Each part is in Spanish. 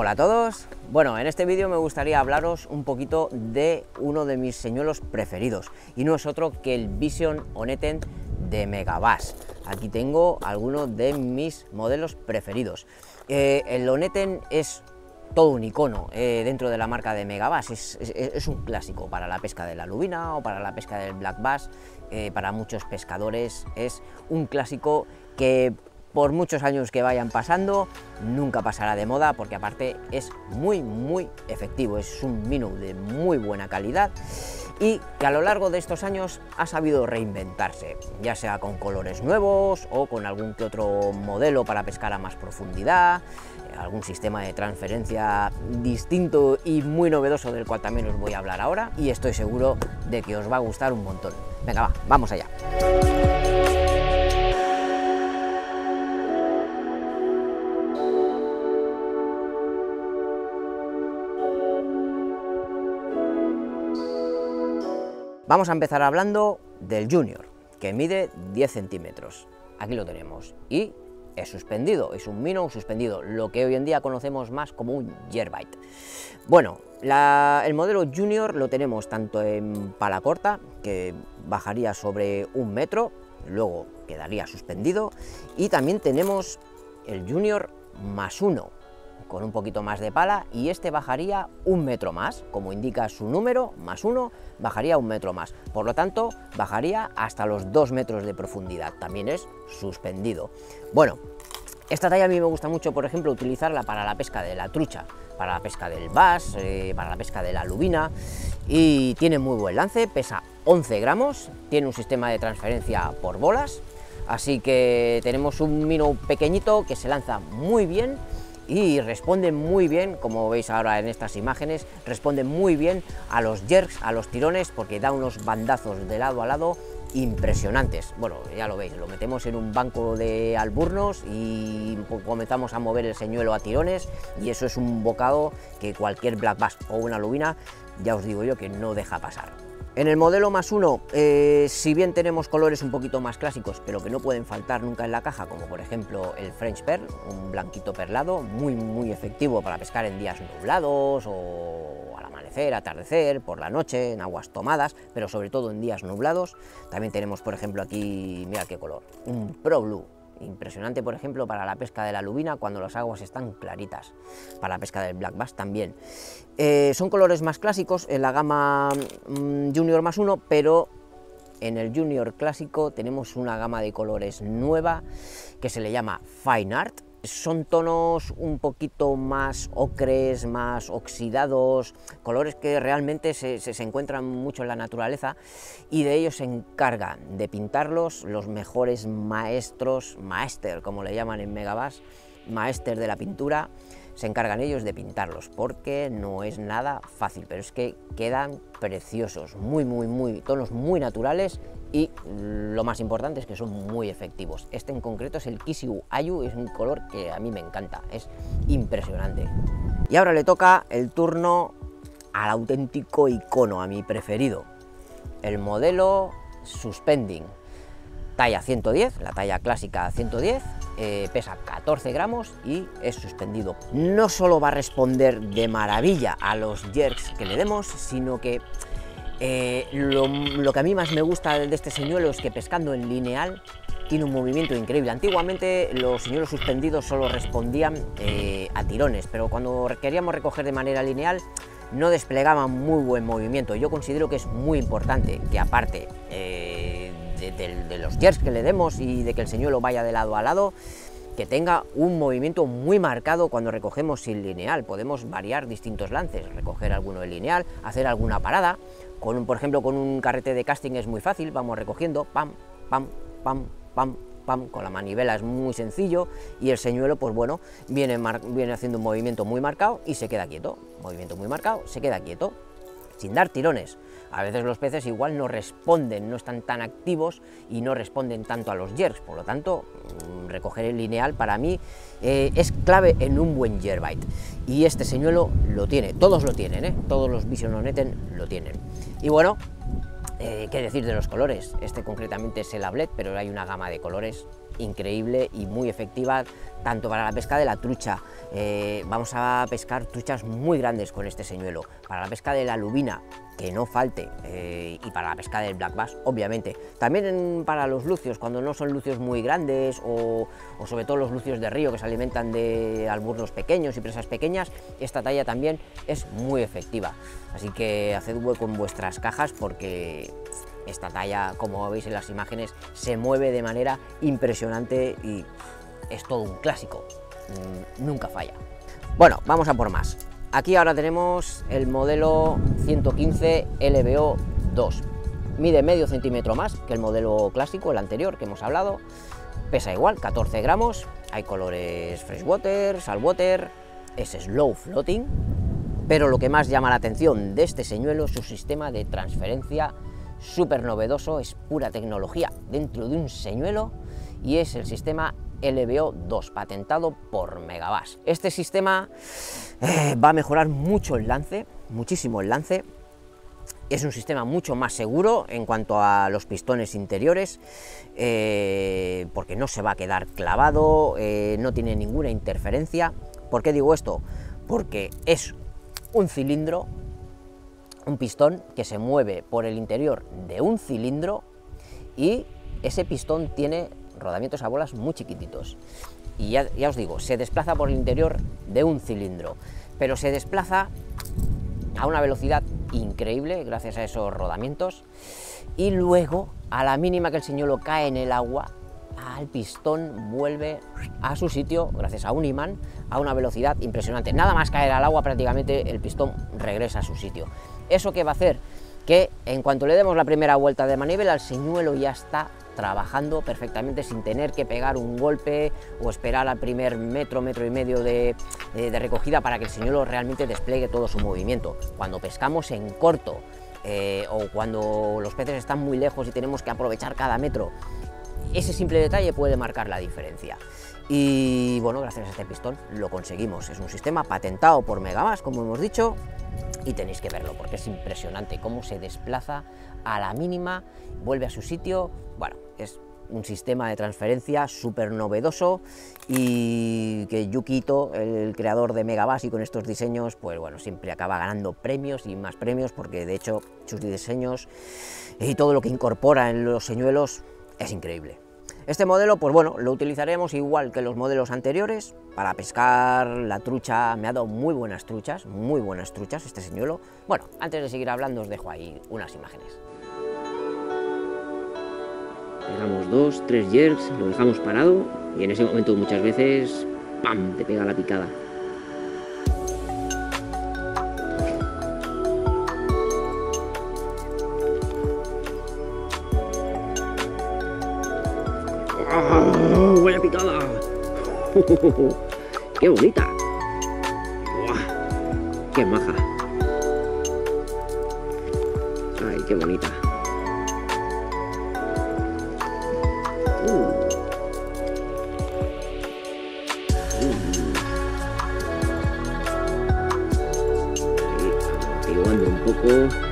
Hola a todos. Bueno, en este vídeo me gustaría hablaros un poquito de uno de mis señuelos preferidos y no es otro que el Vision Oneten de Megabass. Aquí tengo algunos de mis modelos preferidos. Eh, el Oneten es todo un icono eh, dentro de la marca de Megabass, es, un clásico para la pesca de la lubina o para la pesca del black bass, eh, para muchos pescadores es un clásico que por muchos años que vayan pasando, nunca pasará de moda porque aparte es muy muy efectivo, es un minnow de muy buena calidad y que a lo largo de estos años ha sabido reinventarse, ya sea con colores nuevos o con algún que otro modelo para pescar a más profundidad, algún sistema de transferencia distinto y muy novedoso del cual también os voy a hablar ahora y estoy seguro de que os va a gustar un montón. Venga, va, vamos allá. Vamos a empezar hablando del Junior, que mide 10 centímetros. Aquí lo tenemos. Y es suspendido, es un minnow suspendido, lo que hoy en día conocemos más como un yerbite. Bueno, el modelo Junior lo tenemos tanto en pala corta, que bajaría sobre un metro, luego quedaría suspendido, y también tenemos el Junior más uno, con un poquito más de pala y este bajaría un metro más, como indica su número, más uno, bajaría un metro más. Por lo tanto, bajaría hasta los dos metros de profundidad. También es suspendido. Bueno, esta talla a mí me gusta mucho, por ejemplo, utilizarla para la pesca de la trucha, para la pesca del bass, eh, para la pesca de la lubina y tiene muy buen lance, pesa 11 gramos, tiene un sistema de transferencia por bolas, así que tenemos un mino pequeñito que se lanza muy bien y responde muy bien, como veis ahora en estas imágenes, responde muy bien a los jerks, a los tirones, porque da unos bandazos de lado a lado impresionantes. Bueno, ya lo veis, lo metemos en un banco de alburnos y comenzamos a mover el señuelo a tirones y eso es un bocado que cualquier black bass o una lubina, ya os digo yo que no deja pasar. En el modelo más uno, eh, si bien tenemos colores un poquito más clásicos, pero que no pueden faltar nunca en la caja, como por ejemplo el French Pearl, un blanquito perlado, muy muy efectivo para pescar en días nublados o al amanecer, atardecer, por la noche, en aguas tomadas, pero sobre todo en días nublados. También tenemos por ejemplo aquí, mira qué color, un Pro Blue, Impresionante, por ejemplo, para la pesca de la lubina cuando las aguas están claritas. Para la pesca del black bass también. Eh, son colores más clásicos en la gama mm, Junior más uno, pero en el Junior clásico tenemos una gama de colores nueva que se le llama Fine Art son tonos un poquito más ocres, más oxidados, colores que realmente se, encuentran mucho en la naturaleza y de ellos se encargan de pintarlos los mejores maestros, maester como le llaman en Megabass, maester de la pintura, se encargan ellos de pintarlos porque no es nada fácil, pero es que quedan preciosos, muy, muy, muy, tonos muy naturales y lo más importante es que son muy efectivos. Este en concreto es el Kisiu Ayu, es un color que a mí me encanta, es impresionante. Y ahora le toca el turno al auténtico icono, a mi preferido, el modelo Suspending, talla 110, la talla clásica 110, eh, pesa 14 gramos y es suspendido. No solo va a responder de maravilla a los jerks que le demos, sino que eh, lo, que a mí más me gusta de este señuelo es que pescando en lineal tiene un movimiento increíble. Antiguamente los señuelos suspendidos solo respondían eh, a tirones, pero cuando queríamos recoger de manera lineal no desplegaban muy buen movimiento. Yo considero que es muy importante que aparte eh, de, los jerks que le demos y de que el señuelo vaya de lado a lado, que tenga un movimiento muy marcado cuando recogemos sin lineal. Podemos variar distintos lances, recoger alguno de lineal, hacer alguna parada. Con por ejemplo, con un carrete de casting es muy fácil, vamos recogiendo, pam, pam, pam, pam, pam, con la manivela es muy sencillo y el señuelo, pues bueno, viene, viene haciendo un movimiento muy marcado y se queda quieto. Movimiento muy marcado, se queda quieto, sin dar tirones. A veces los peces igual no responden, no están tan activos y no responden tanto a los jerks, por lo tanto, mm, recoger el lineal para mí eh, es clave en un buen yerbite. Y este señuelo lo tiene, todos lo tienen, ¿eh? todos los Vision Oneten lo tienen. Y bueno, eh, ¿qué decir de los colores? Este concretamente es el Ablet, pero hay una gama de colores increíble y muy efectiva tanto para la pesca de la trucha, vamos a pescar truchas muy grandes con este señuelo, para la pesca de la lubina, que no falte, eh, y para la pesca del black bass, obviamente. También para los lucios, cuando no son lucios muy grandes, o, sobre todo los lucios de río que se alimentan de alburnos pequeños y presas pequeñas, esta talla también es muy efectiva. Así que haced hueco en vuestras cajas porque esta talla, como veis en las imágenes, se mueve de manera impresionante y es todo un clásico, mm, nunca falla. Bueno, vamos a por más. Aquí ahora tenemos el modelo 115 LBO 2. Mide medio centímetro más que el modelo clásico, el anterior que hemos hablado. Pesa igual, 14 gramos. Hay colores freshwater, saltwater, es slow floating. Pero lo que más llama la atención de este señuelo es su sistema de transferencia súper novedoso, es pura tecnología dentro de un señuelo y es el sistema LBO2, patentado por Megabass. Este sistema eh, va a mejorar mucho el lance, muchísimo el lance, es un sistema mucho más seguro en cuanto a los pistones interiores, eh, porque no se va a quedar clavado, eh, no tiene ninguna interferencia. ¿Por qué digo esto? Porque es un cilindro, un pistón que se mueve por el interior de un cilindro y ese pistón tiene rodamientos a bolas muy chiquititos. Y ya, os digo, se desplaza por el interior de un cilindro, pero se desplaza a una velocidad increíble gracias a esos rodamientos y luego a la mínima que el señuelo cae en el agua, al pistón vuelve a su sitio gracias a un imán a una velocidad impresionante. Nada más caer al agua prácticamente el pistón regresa a su sitio. ¿Eso qué va a hacer? Que en cuanto le demos la primera vuelta de manivela el señuelo ya está trabajando perfectamente sin tener que pegar un golpe o esperar al primer metro, metro y medio de, eh, recogida para que el señuelo realmente despliegue todo su movimiento. Cuando pescamos en corto eh, o cuando los peces están muy lejos y tenemos que aprovechar cada metro, ese simple detalle puede marcar la diferencia. Y bueno, gracias a este pistón lo conseguimos. Es un sistema patentado por Megamas, como hemos dicho, y tenéis que verlo porque es impresionante cómo se desplaza a la mínima, vuelve a su sitio. Bueno, es un sistema de transferencia súper novedoso y que Yukito, el creador de Megabass y con estos diseños, pues bueno, siempre acaba ganando premios y más premios porque de hecho sus diseños y todo lo que incorpora en los señuelos es increíble. Este modelo, pues bueno, lo utilizaremos igual que los modelos anteriores para pescar la trucha. Me ha dado muy buenas truchas, muy buenas truchas este señuelo. Bueno, antes de seguir hablando os dejo ahí unas imágenes. Pegamos dos, tres jerks, lo dejamos parado y en ese momento muchas veces, ¡pam!, te pega la picada. ¡Qué bonita! ¡Qué maja! ¡Ay, qué bonita! qué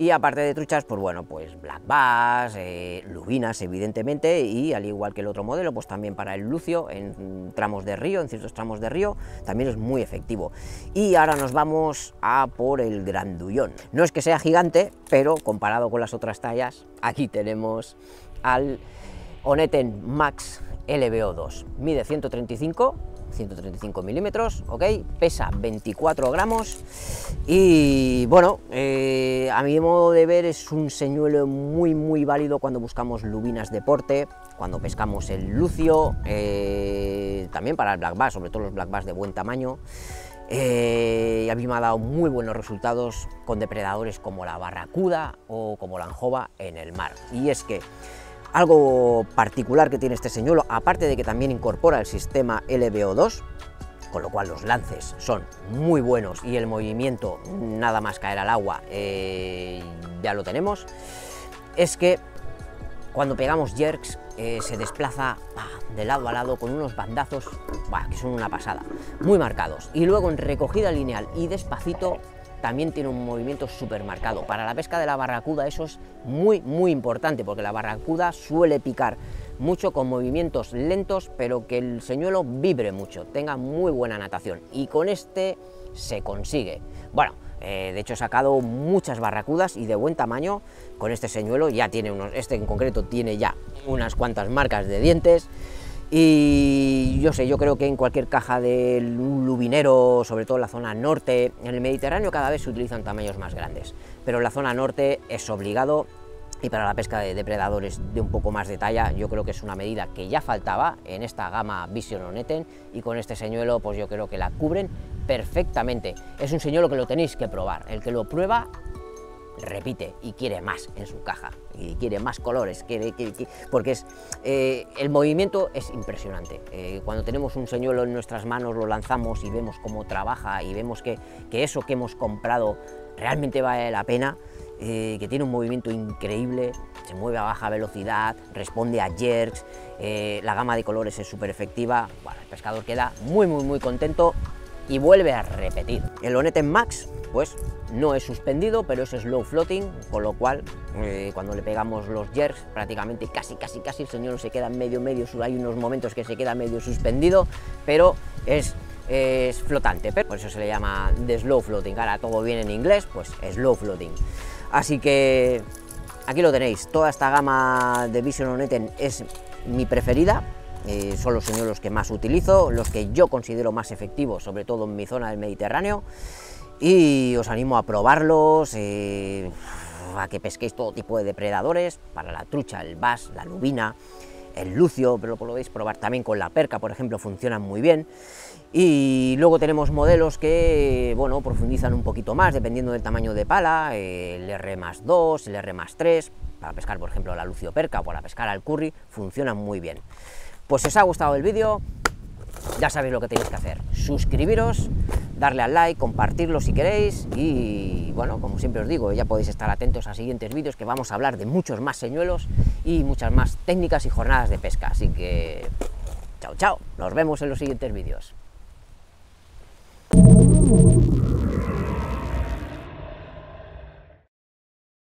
Y aparte de truchas, pues bueno, pues black bass, eh, lubinas evidentemente, y al igual que el otro modelo, pues también para el lucio en tramos de río, en ciertos tramos de río, también es muy efectivo. Y ahora nos vamos a por el grandullón. No es que sea gigante, pero comparado con las otras tallas, aquí tenemos al Oneten Max LBO2. Mide 135 135 milímetros, ¿ok? Pesa 24 gramos y bueno, eh, a mi modo de ver es un señuelo muy muy válido cuando buscamos lubinas de porte, cuando pescamos el lucio, eh, también para el black bass, sobre todo los black bass de buen tamaño. eh, y a mí me ha dado muy buenos resultados con depredadores como la barracuda o como la anjova en el mar. Y es que algo particular que tiene este señuelo, aparte de que también incorpora el sistema LBO2, con lo cual los lances son muy buenos y el movimiento nada más caer al agua eh, ya lo tenemos, es que cuando pegamos jerks eh, se desplaza de lado a lado con unos bandazos que son una pasada, muy marcados. Y luego en recogida lineal y despacito también tiene un movimiento súper marcado. Para la pesca de la barracuda eso es muy, muy importante, porque la barracuda suele picar mucho con movimientos lentos, pero que el señuelo vibre mucho, tenga muy buena natación. Y con este se consigue. Bueno, eh, de hecho he sacado muchas barracudas y de buen tamaño con este señuelo, ya tiene unos, este en concreto tiene ya unas cuantas marcas de dientes, y yo sé, yo creo que en cualquier caja de lubinero, sobre todo en la zona norte, en el Mediterráneo cada vez se utilizan tamaños más grandes, pero en la zona norte es obligado y para la pesca de depredadores de un poco más de talla, yo creo que es una medida que ya faltaba en esta gama Vision o Neten y con este señuelo pues yo creo que la cubren perfectamente. Es un señuelo que lo tenéis que probar, el que lo prueba repite y quiere más en su caja y quiere más colores, quiere, porque es, eh, el movimiento es impresionante. Eh, cuando tenemos un señuelo en nuestras manos lo lanzamos y vemos cómo trabaja y vemos que, que eso que hemos comprado realmente vale la pena, eh, que tiene un movimiento increíble, se mueve a baja velocidad, responde a jerks, la gama de colores es súper efectiva, bueno, el pescador queda muy muy muy contento y vuelve a repetir. El Oneten Max pues no es suspendido, pero es slow floating, con lo cual eh, cuando le pegamos los jerks, prácticamente casi, casi, casi el señor se queda medio, medio, hay unos momentos que se queda medio suspendido, pero es, es flotante, por eso se le llama de slow floating, ahora todo viene en inglés, pues slow floating. Así que aquí lo tenéis, toda esta gama de Vision Oneten es mi preferida, eh, son los señuelos que más utilizo, los que yo considero más efectivos, sobre todo en mi zona del Mediterráneo, y os animo a probarlos, eh, a que pesquéis todo tipo de depredadores, para la trucha, el bass, la lubina, el lucio, pero lo podéis probar también con la perca, por ejemplo, funcionan muy bien. Y luego tenemos modelos que, bueno, profundizan un poquito más, dependiendo del tamaño de pala, el R más 2, el R más 3, para pescar, por ejemplo, la lucio perca o para pescar al curry, funcionan muy bien. Pues si os ha gustado el vídeo, ya sabéis lo que tenéis que hacer, suscribiros, darle al like, compartirlo si queréis y bueno, como siempre os digo, ya podéis estar atentos a siguientes vídeos que vamos a hablar de muchos más señuelos y muchas más técnicas y jornadas de pesca, así que chao chao, nos vemos en los siguientes vídeos.